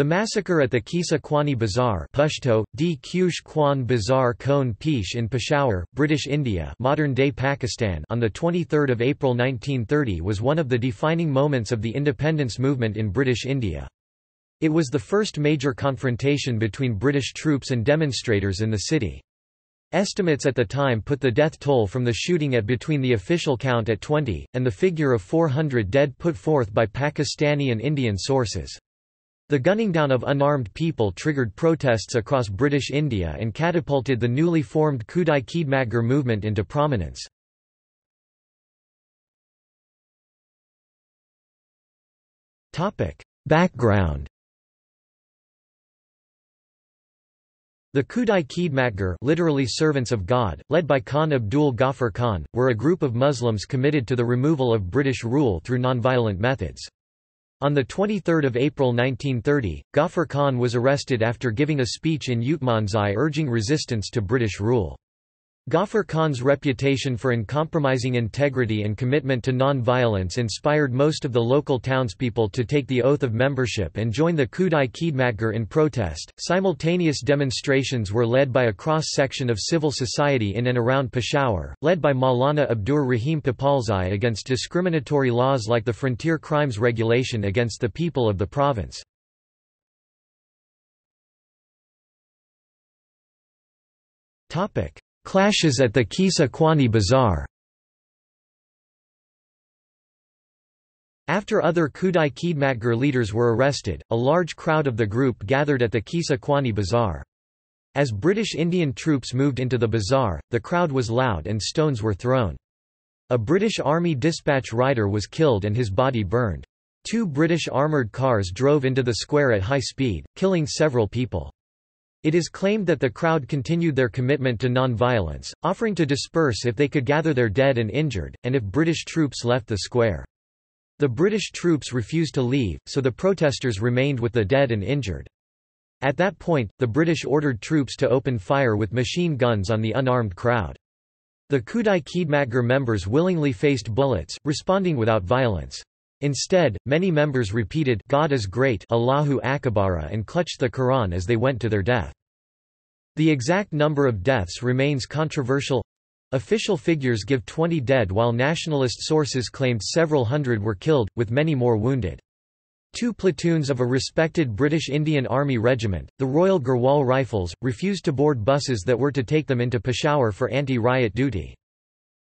The massacre at the Qissa Khwani Bazaar Pashto, D. Kush Kwan Bazaar Pish in Peshawar, British India modern-day Pakistan on 23 April 1930 was one of the defining moments of the independence movement in British India. It was the first major confrontation between British troops and demonstrators in the city. Estimates at the time put the death toll from the shooting at between the official count at 20, and the figure of 400 dead put forth by Pakistani and Indian sources. The gunning down of unarmed people triggered protests across British India and catapulted the newly formed Khudai Khidmatgar movement into prominence. Background The Khudai Khidmatgar literally servants of God, led by Khan Abdul Ghaffar Khan, were a group of Muslims committed to the removal of British rule through nonviolent methods. On 23 April 1930, Ghaffar Khan was arrested after giving a speech in Utmanzai urging resistance to British rule. Ghaffar Khan's reputation for uncompromising integrity and commitment to non-violence inspired most of the local townspeople to take the oath of membership and join the Khudai Khidmatgar in protest. Simultaneous demonstrations were led by a cross-section of civil society in and around Peshawar, led by Maulana Abdur Rahim Papalzai against discriminatory laws like the Frontier Crimes Regulation against the people of the province. Topic: Clashes at the Qissa Khwani Bazaar After other Khudai Khidmatgar leaders were arrested, a large crowd of the group gathered at the Qissa Khwani Bazaar. As British Indian troops moved into the bazaar, the crowd was loud and stones were thrown. A British Army dispatch rider was killed and his body burned. Two British armoured cars drove into the square at high speed, killing several people. It is claimed that the crowd continued their commitment to non-violence, offering to disperse if they could gather their dead and injured, and if British troops left the square. The British troops refused to leave, so the protesters remained with the dead and injured. At that point, the British ordered troops to open fire with machine guns on the unarmed crowd. The Khudai Khidmatgar members willingly faced bullets, responding without violence. Instead, many members repeated God is great Allahu Akbara and clutched the Quran as they went to their death. The exact number of deaths remains controversial. Official figures give 20 dead while nationalist sources claimed several hundred were killed, with many more wounded. Two platoons of a respected British Indian Army regiment, the Royal Garhwal Rifles, refused to board buses that were to take them into Peshawar for anti-riot duty.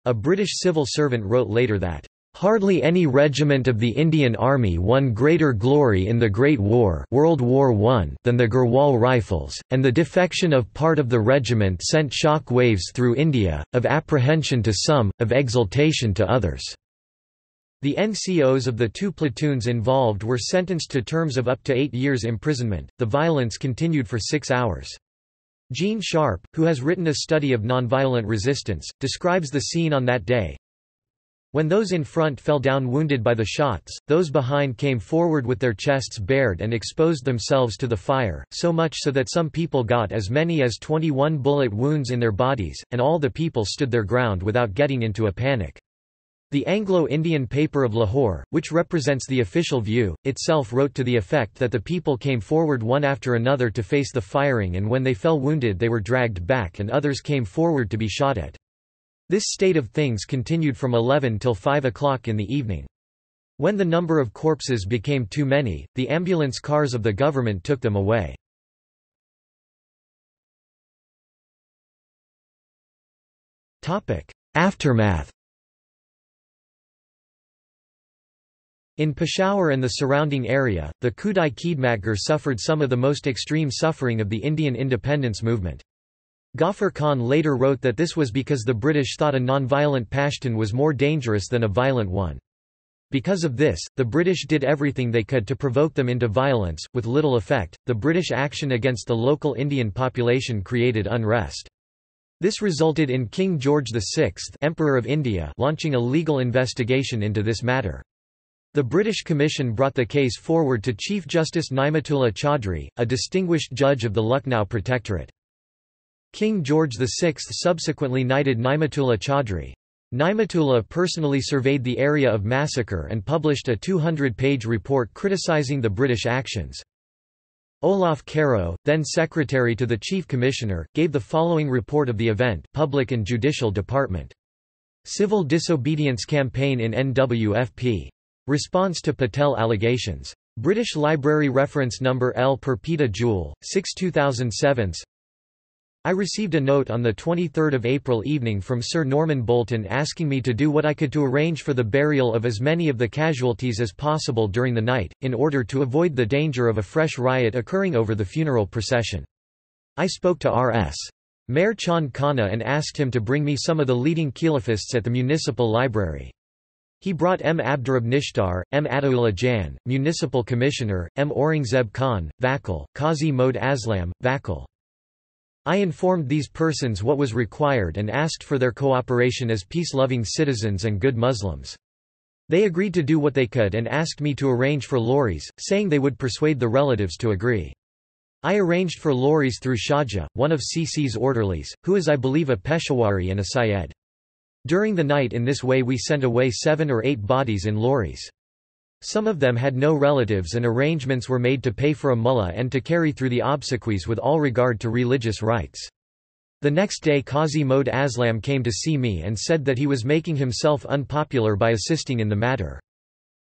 A British civil servant wrote later that Hardly any regiment of the Indian Army won greater glory in the Great War, World War I than the Garhwal Rifles, and the defection of part of the regiment sent shock waves through India, of apprehension to some, of exultation to others. The NCOs of the two platoons involved were sentenced to terms of up to eight years imprisonment. The violence continued for six hours. Gene Sharp, who has written a study of nonviolent resistance, describes the scene on that day. When those in front fell down wounded by the shots, those behind came forward with their chests bared and exposed themselves to the fire, so much so that some people got as many as 21 bullet wounds in their bodies, and all the people stood their ground without getting into a panic. The Anglo-Indian paper of Lahore, which represents the official view, itself wrote to the effect that the people came forward one after another to face the firing and when they fell wounded they were dragged back and others came forward to be shot at. This state of things continued from 11 till 5 o'clock in the evening. When the number of corpses became too many, the ambulance cars of the government took them away. Aftermath In Peshawar and the surrounding area, the Khudai Khidmatgar suffered some of the most extreme suffering of the Indian independence movement. Ghaffar Khan later wrote that this was because the British thought a non-violent Pashtun was more dangerous than a violent one. Because of this, the British did everything they could to provoke them into violence, with little effect. The British action against the local Indian population created unrest. This resulted in King George VI, Emperor of India, launching a legal investigation into this matter. The British Commission brought the case forward to Chief Justice Naimatullah Chaudhry, a distinguished judge of the Lucknow Protectorate. King George VI subsequently knighted Naimatullah Chaudhry. Naimatullah personally surveyed the area of massacre and published a 200-page report criticizing the British actions. Olaf Caroe, then secretary to the chief commissioner, gave the following report of the event Public and Judicial Department. Civil disobedience campaign in NWFP. Response to Patel allegations. British Library reference number L per Peter Jewell, 6 2007 I received a note on the 23 April evening from Sir Norman Bolton asking me to do what I could to arrange for the burial of as many of the casualties as possible during the night, in order to avoid the danger of a fresh riot occurring over the funeral procession. I spoke to R.S. Mehr Chand Khanna and asked him to bring me some of the leading Khilafis at the municipal library. He brought M. Abdurab Nishtar, M. Ataullah Jan, Municipal Commissioner, M. Aurangzeb Khan, Vakil, Qazi Mohd Aslam, Vakil. I informed these persons what was required and asked for their cooperation as peace-loving citizens and good Muslims. They agreed to do what they could and asked me to arrange for lorries, saying they would persuade the relatives to agree. I arranged for lorries through Shahja, one of CC's orderlies, who is I believe a Peshawari and a Syed. During the night in this way we sent away seven or eight bodies in lorries. Some of them had no relatives and arrangements were made to pay for a mullah and to carry through the obsequies with all regard to religious rites. The next day Qazi Mohd Aslam came to see me and said that he was making himself unpopular by assisting in the matter.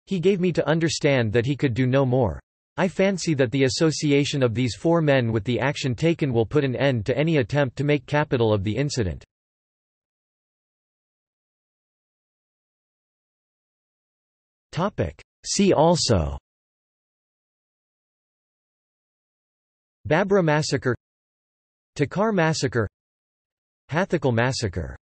He gave me to understand that he could do no more. I fancy that the association of these four men with the action taken will put an end to any attempt to make capital of the incident. See also. Babra massacre Takar massacre Hathakal massacre